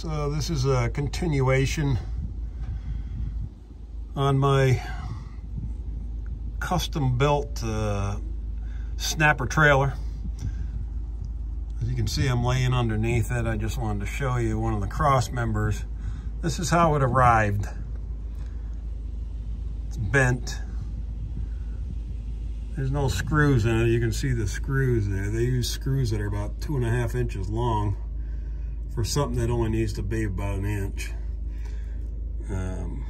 So this is a continuation on my custom built uh, snapper trailer. As you can see, I'm laying underneath it. I just wanted to show you one of the cross members. This is how it arrived. It's bent. There's no screws in it. You can see the screws there. They use screws that are about two and a half inches long for something that only needs to be about an inch um,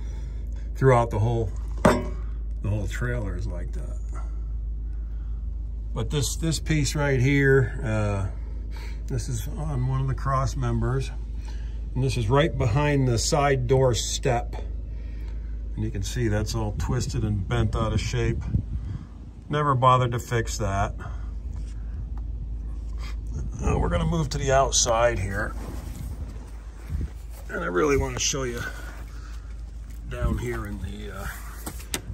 throughout the whole the whole trailer is like that. But this this piece right here uh, this is on one of the cross members. And this is right behind the side door step. And you can see that's all twisted and bent out of shape. Never bothered to fix that. Uh, we're going to move to the outside here and I really want to show you down here in the uh,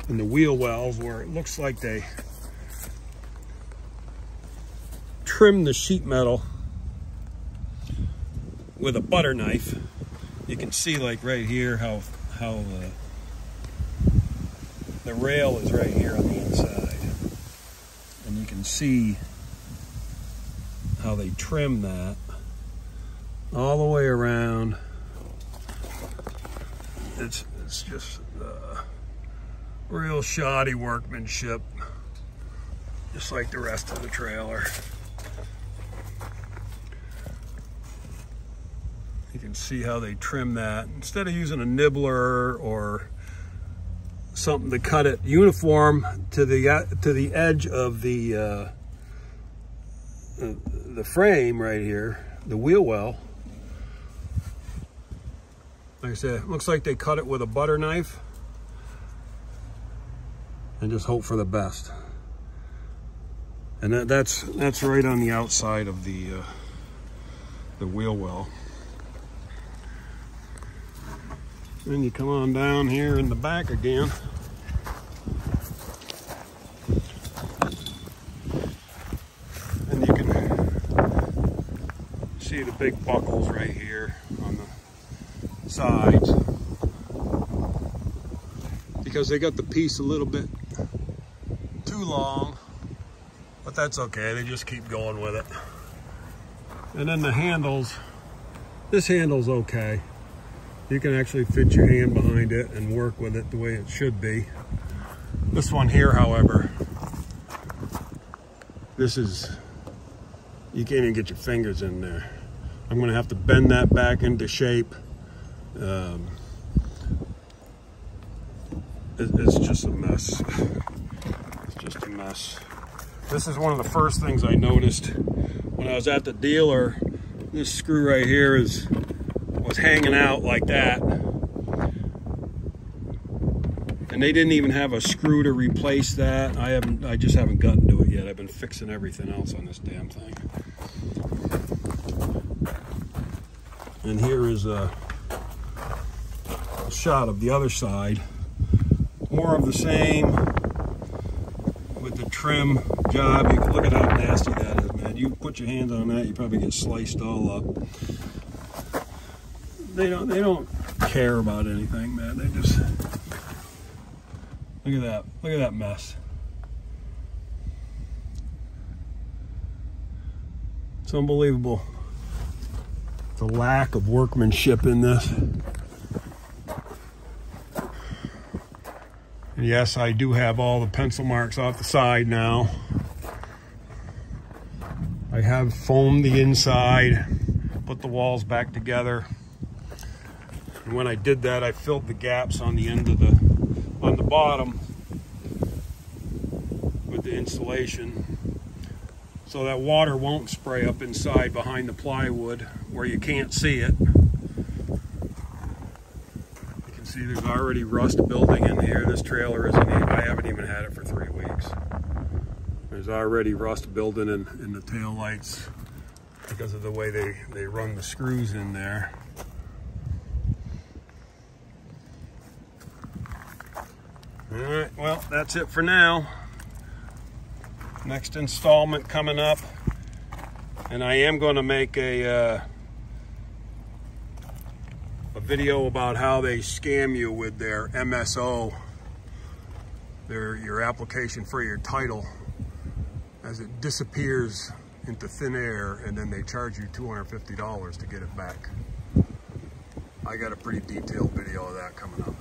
in the wheel wells where it looks like they trimmed the sheet metal with a butter knife. You can see like right here how how uh, the rail is right here on the inside, and you can see how they trim that all the way around it's it's just uh, real shoddy workmanship, just like the rest of the trailer. You can see how they trim that. Instead of using a nibbler or something to cut it uniform to the uh, to the edge of the uh, the frame right here, the wheel well, like I said, looks like they cut it with a butter knife and just hope for the best. And that, that's that's right on the outside of the uh, the wheel well. Then you come on down here in the back again. And you can see the big buckles right here on the sides. Because they got the piece a little bit too long but that's okay. They just keep going with it. And then the handles this handle's okay. You can actually fit your hand behind it and work with it the way it should be. This one here however this is you can't even get your fingers in there. I'm gonna have to bend that back into shape um, it, it's just a mess. It's just a mess. This is one of the first things I noticed when I was at the dealer. This screw right here is was hanging out like that. And they didn't even have a screw to replace that. I haven't I just haven't gotten to it yet. I've been fixing everything else on this damn thing. And here is a shot of the other side. More of the same with the trim job. You can look at how nasty that is, man. You put your hands on that, you probably get sliced all up. They don't they don't care about anything, man. They just look at that. Look at that mess. It's unbelievable. The lack of workmanship in this. And yes, I do have all the pencil marks off the side now. I have foamed the inside, put the walls back together. And when I did that, I filled the gaps on the end of the, on the bottom with the insulation so that water won't spray up inside behind the plywood where you can't see it see there's already rust building in here. This trailer isn't even, I haven't even had it for three weeks. There's already rust building in, in the tail lights because of the way they, they run the screws in there. All right, well, that's it for now. Next installment coming up. And I am going to make a uh, video about how they scam you with their MSO, their your application for your title, as it disappears into thin air and then they charge you $250 to get it back. I got a pretty detailed video of that coming up.